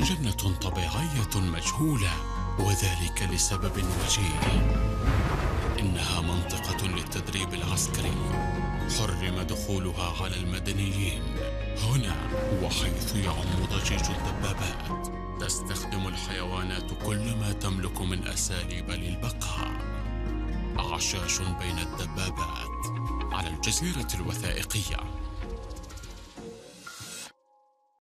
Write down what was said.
جنة طبيعية مجهولة وذلك لسبب وجيه. إنها منطقة للتدريب العسكري. حرم دخولها على المدنيين. هنا وحيث يعم ضجيج الدبابات. تستخدم الحيوانات كل ما تملك من أساليب للبقاء. أعشاش بين الدبابات. على الجزيرة الوثائقية.